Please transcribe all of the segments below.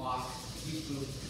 block, heat loop,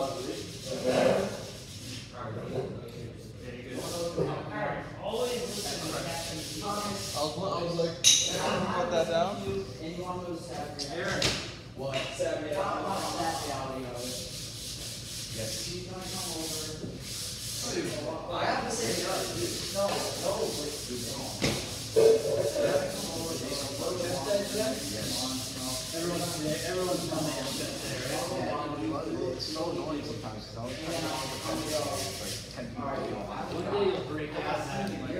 Gracias.